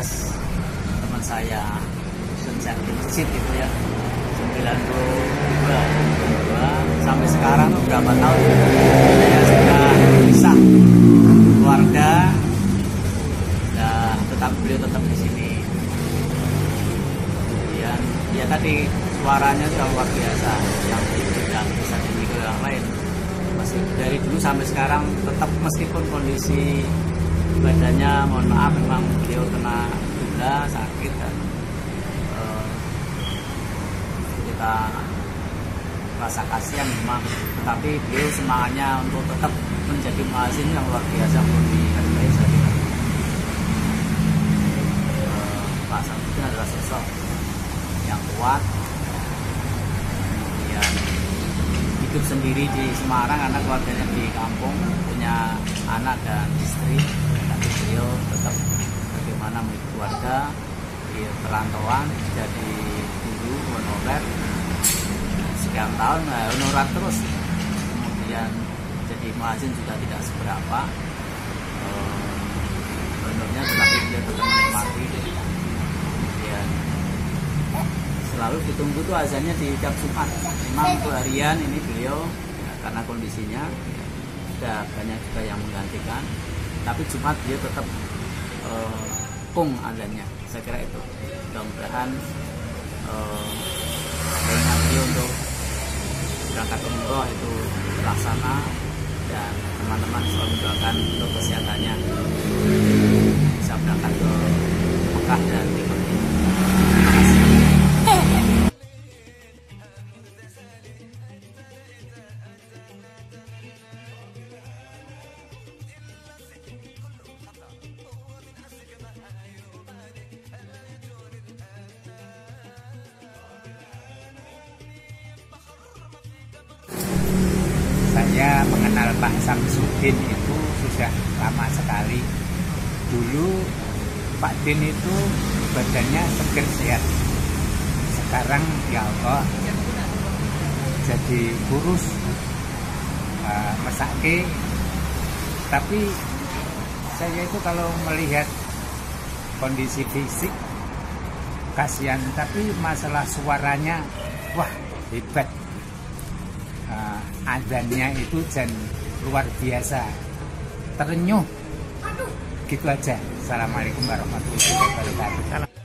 bekas teman saya sejak kecil itu ya. 92 sampai sekarang tuh berapa tahun? Saya sudah pisah keluarga dan tetap beliau tetap di sini. Kemudian ya tadi suaranya sudah luar biasa yang tidak bisa dimiliki orang lain. Masih dari dulu sampai sekarang tetap meskipun kondisi badannya mohon maaf memang beliau kena gula sakit dan uh, kita rasa kasihan memang. Tetapi beliau semangatnya untuk tetap menjadi mahasiswa yang luar biasa dihargai saya kira uh, Pak Samsudin adalah sosok yang kuat kemudian hidup sendiri di Semarang karena keluarganya di kampung punya anak dan istri beliau tetap bagaimana milik keluarga di perantauan jadi guru honorer. Sekian tahun nah, honorer terus. Kemudian jadi mahasiswa juga tidak seberapa. Honornya tetapi dia tetap menikmati. Kemudian selalu ditunggu tuh azannya di tiap Jumat. Memang untuk harian ini beliau ya, karena kondisinya sudah banyak juga yang menggantikan tapi Jumat dia tetap uh, pung azannya. Saya kira itu. Mudah-mudahan uh, lagi untuk berangkat umroh itu terlaksana dan teman-teman selalu mendoakan untuk kesehatannya. Bisa berangkat ke Mekah dan Timur saya mengenal Pak Samsudin itu sudah lama sekali. Dulu Pak Din itu badannya seger sehat. Sekarang ya Allah jadi kurus, uh, mesake. Tapi saya itu kalau melihat kondisi fisik kasihan, tapi masalah suaranya wah hebat adanya itu dan luar biasa. Terenyuh. Gitu aja. Assalamualaikum warahmatullahi wabarakatuh